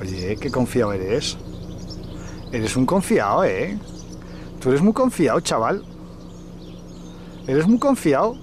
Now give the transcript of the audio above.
Oye, qué confiado eres. Eres un confiado, ¿eh? Tú eres muy confiado, chaval. Eres muy confiado.